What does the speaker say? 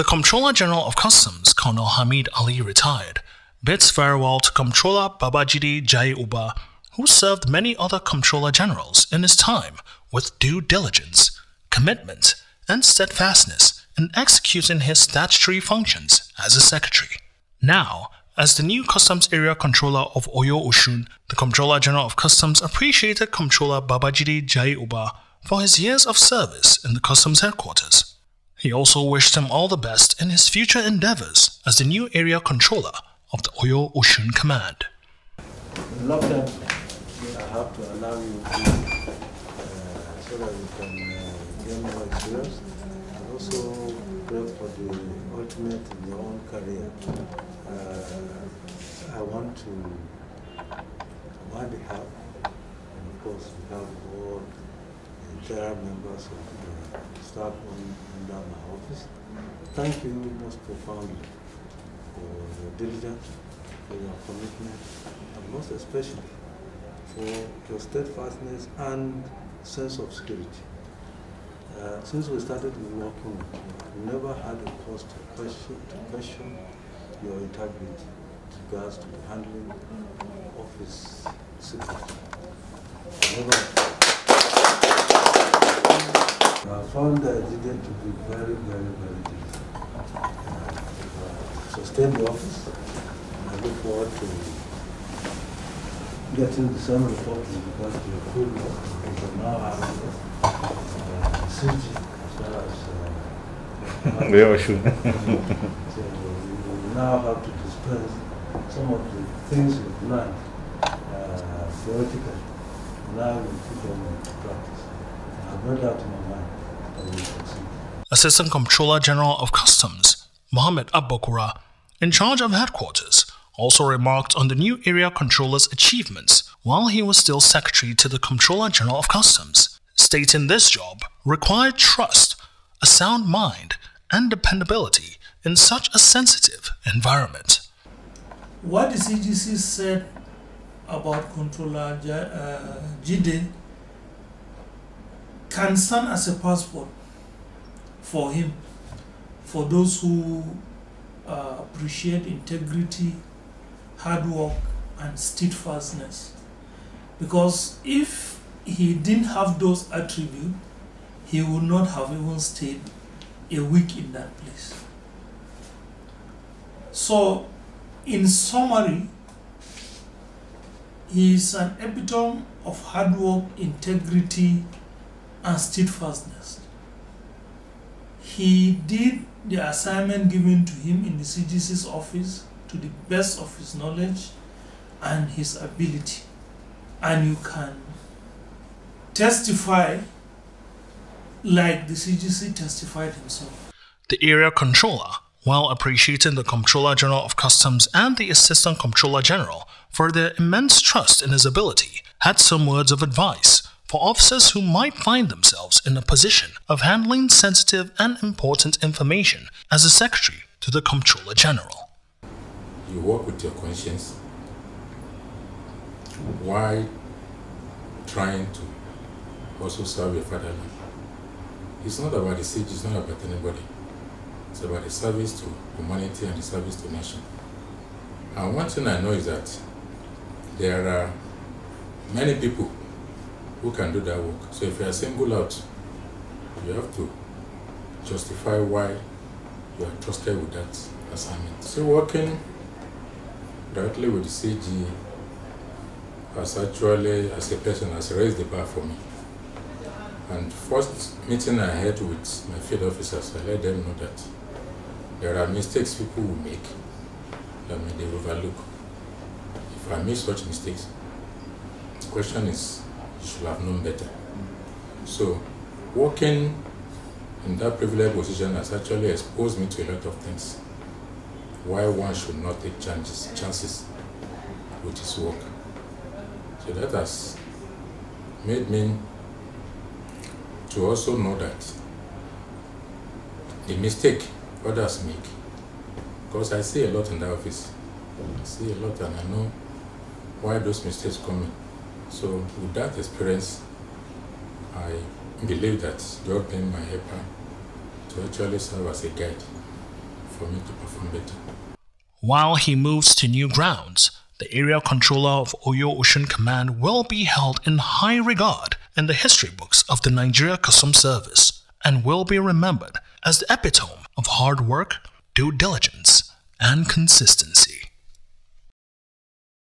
The Comptroller General of Customs, Colonel Hamid Ali, retired, bids farewell to Comptroller Jai Uba, who served many other Comptroller Generals in his time with due diligence, commitment, and steadfastness in executing his statutory functions as a secretary. Now, as the new Customs Area Controller of Oyo Osun, the Comptroller General of Customs appreciated Comptroller Jaiyeoba for his years of service in the Customs headquarters. He also wished him all the best in his future endeavors as the new Area Controller of the Oyo Osun Command. Reluctant, I have to allow you to, uh, so that you can uh, gain more experience and also prep for the ultimate in your own career. Uh, I want to, on my behalf, and of course, we have all entire members of the staff on, under my office, thank you most profoundly for your diligence, for your commitment, and most especially for your steadfastness and sense of security. Uh, since we started working with you, I've never had a cause to question, to question your integrity with regards to the handling of office security. Never. I found the incident to be very, very, very difficult. Uh, sustain the office, and I look forward to getting the same report to your full because now I have uh, CG as well as uh, We are sure. so we will now have to dispense some of the things we've learned uh, theoretically. Now we put them into practice. I have no doubt in my mind Assistant Comptroller General of Customs, Mohammed Abbakura, in charge of headquarters, also remarked on the new area controller's achievements while he was still secretary to the Comptroller General of Customs, stating this job required trust, a sound mind, and dependability in such a sensitive environment. What the CGC said about Controller uh, can stand as a passport for him, for those who uh, appreciate integrity, hard work, and steadfastness. Because if he didn't have those attributes, he would not have even stayed a week in that place. So, in summary, he is an epitome of hard work, integrity, and steadfastness. He did the assignment given to him in the CGC's office to the best of his knowledge and his ability. And you can testify like the CGC testified himself. The area controller, while appreciating the Comptroller General of Customs and the Assistant Comptroller General for their immense trust in his ability, had some words of advice for officers who might find themselves in a position of handling sensitive and important information as a secretary to the Comptroller General. You work with your conscience. Why trying to also serve your fatherland? It's not about the siege, it's not about anybody. It's about the service to humanity and the service to nation. And one thing I know is that there are many people who can do that work. So if you are singled out, you have to justify why you are trusted with that assignment. So working directly with the CG has actually, as a person, has raised the bar for me. And first meeting I had with my field officers, I let them know that there are mistakes people will make that may they overlook. If I make such mistakes, the question is, should have known better. So, working in that privileged position has actually exposed me to a lot of things. Why one should not take chances, chances with his work. So that has made me to also know that the mistake others make, because I see a lot in the office, I see a lot and I know why those mistakes come in. So with that experience, I believe that God being my helper to actually serve as a guide for me to perform better. While he moves to new grounds, the area controller of Oyo Osun Command will be held in high regard in the history books of the Nigeria Customs Service and will be remembered as the epitome of hard work, due diligence, and consistency.